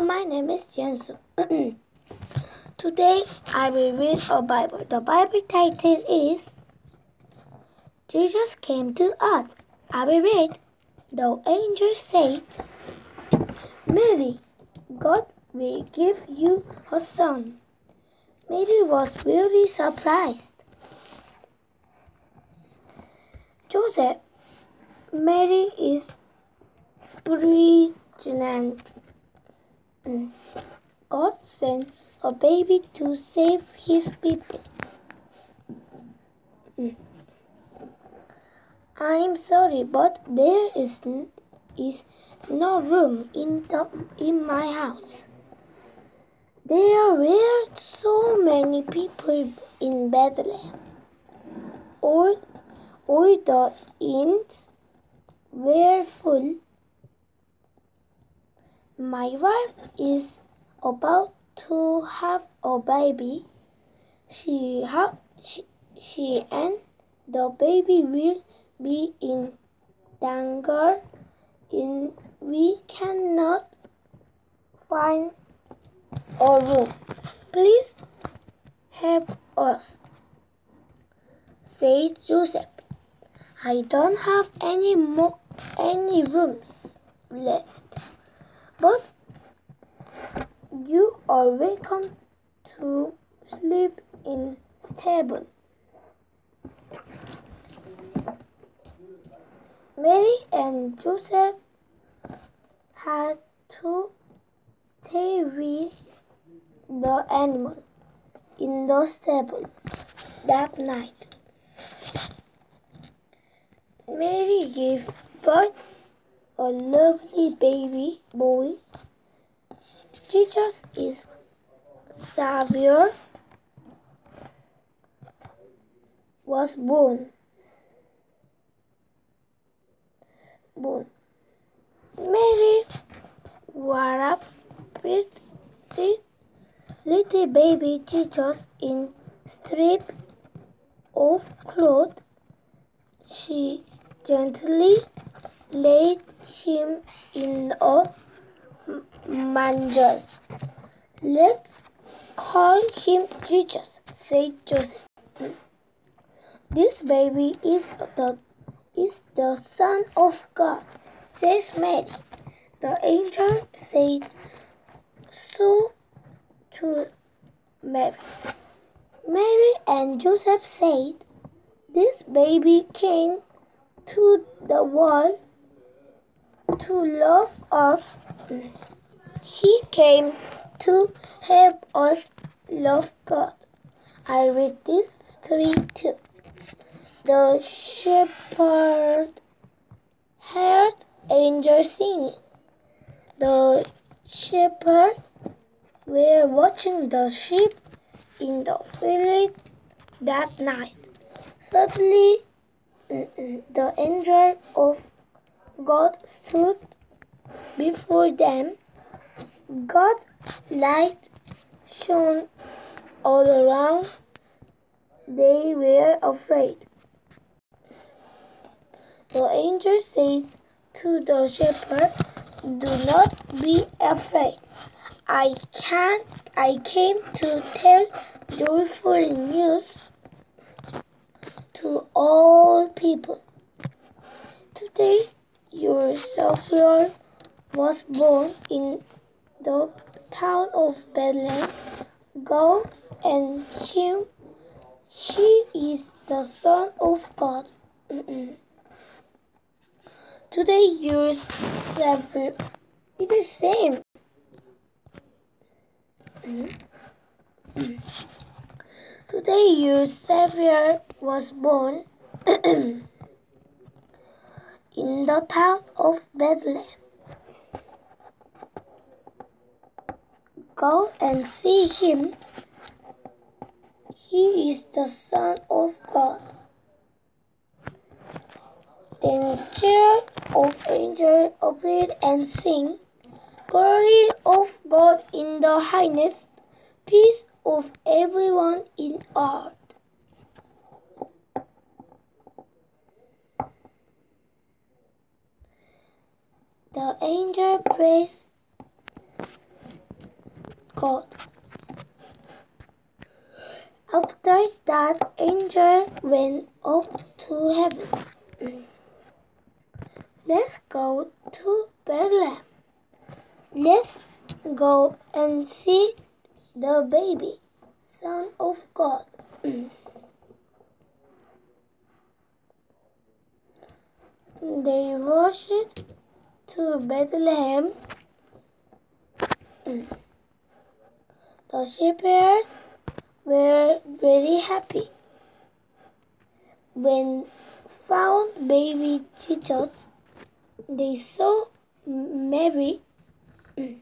My name is Jiansu. Today I will read a Bible. The Bible title is Jesus Came to Earth. I will read. The angel said, Mary, God will give you a son. Mary was really surprised. Joseph, Mary is pregnant. God sent a baby to save his people. I'm sorry, but there is, is no room in, the, in my house. There were so many people in Bethlehem. All, all the inns were full. My wife is about to have a baby. She, ha- she, she and the baby will be in danger. In we cannot find a room. Please help us, said Joseph. I don't have any more any rooms left, but you are welcome to sleep in stable. Mary and Joseph had to stay with the animal in the stable that night. Mary gave birth a lovely baby boy. Jesus is Savior was born. Born. Mary wrapped with little baby Jesus in strip of cloth. She gently laid him in a manger. Let's call him Jesus, said Joseph. This baby is the is the Son of God, says Mary. The angel said so to Mary. Mary and Joseph said, This baby came to the world to love us. He came to help us love God. I read this story too. The shepherd heard angels singing. The shepherd were watching the sheep in the village that night. Suddenly, mm, mm, the angel of God stood before them. God's light shone all around. They were afraid. The angel said to the shepherd, Do not be afraid. I can I came to tell joyful news to all people. Today your Savior was born in the town of Bethlehem. Go and him he is the Son of God. Today your Savior is same. Mm-hmm. Today your Savior was born in the town of Bethlehem. Go and see him. He is the Son of God. Then cheer of angels appeared and sing, Glory of God in the highest, peace of everyone in earth. The angel praised God. After that, angel went up to heaven. Let's go to Bethlehem. Let's go and see the baby, Son of God. they rushed to Bethlehem. Mm. The shepherds were very happy when found baby Jesus. They saw Mary, mm,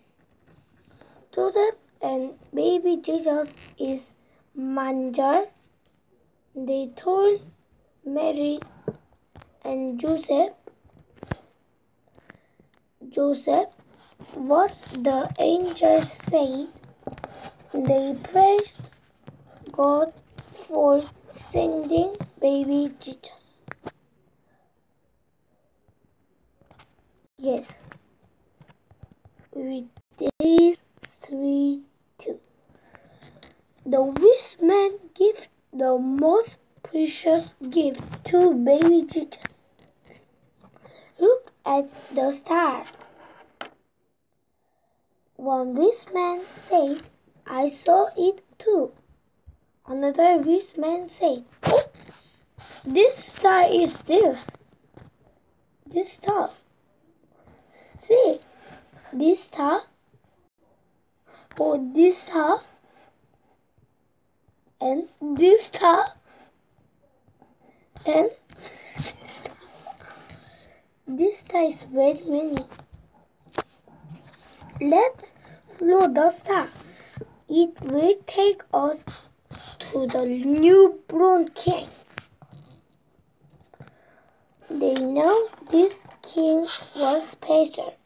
Joseph, and baby Jesus is manger. They told Mary and Joseph, Joseph, what the angels said. They praised God for sending baby Jesus. Yes, with these three two. The wise man gave the most precious gift to baby Jesus. At the star. One wise man said, I saw it too. Another wise man said, Oh, this star is this. This star. See, this star. Oh, this star. And this star. And. This star is very many. Let's follow the star. It will take us to the newborn king. They know this king was special.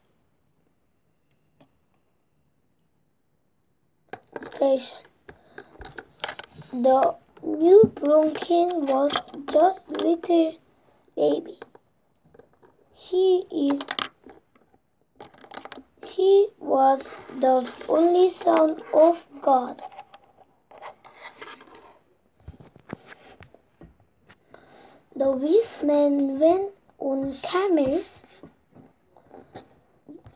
Special. The newborn king was just little baby. He is he was the only son of God. The wise men went on camels.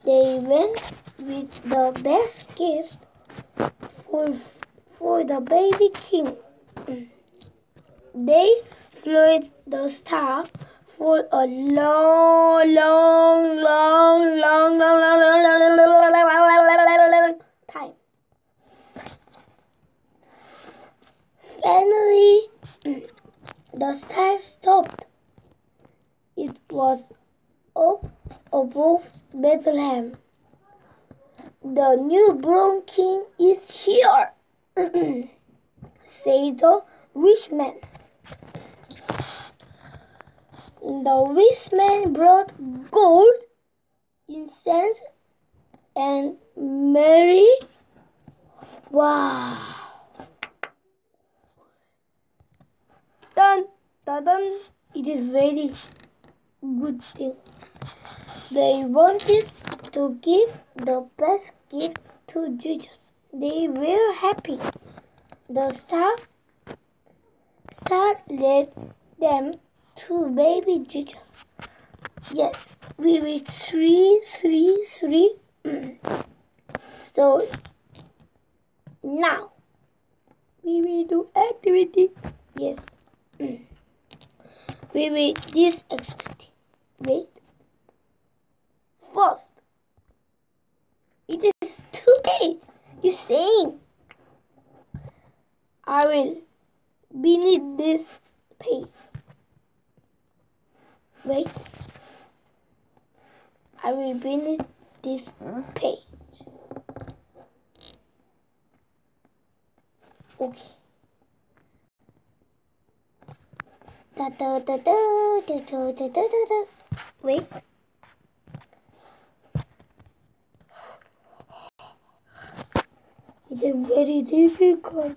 They went with the best gift for, for the baby king. They flew the star for a long, long, long, long, long, long, long, long, long, long long time. Finally, the star stopped. It was up above Bethlehem. The newborn king is here, said the rich man. The wise man brought gold, incense, and Mary. Wow! Dun, dun, dun. It is very good thing. They wanted to give the best gift to Jesus. They were happy. The star, star led them to baby Jesus. Yes, we read three, three, three mm, story. Now, we will do activity. Yes. Mm. we read this activity. Wait. First, it is too late. You saying? I will beneath this page. Wait. I will beneath this page. Okay. Da da da da da da da da da. Wait. It is very difficult.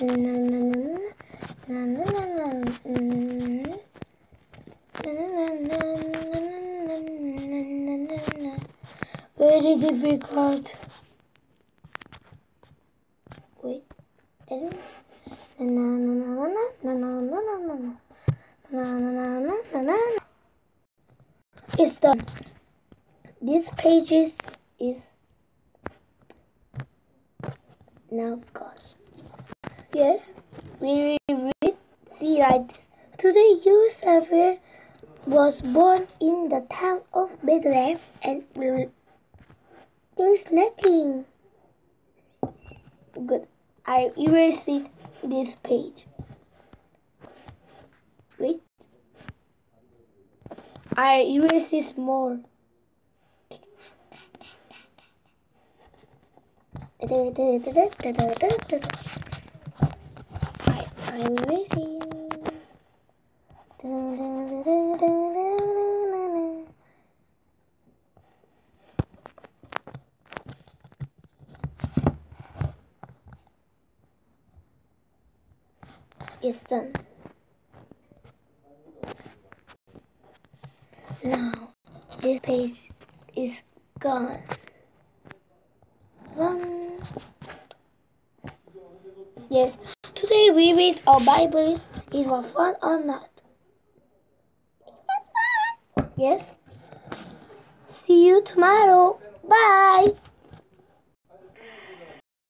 Very difficult. Wait. It's done. This page is, is now gone. Yes, we read see like this. Today your Savior was born in the town of Bethlehem and there's nothing. Good. I erased this page. Wait. I erase this more. I, I'm erasing. It's done. Now, this page is gone. Run. Yes, we read our Bible. It was fun or not? Yes. See you tomorrow. Bye.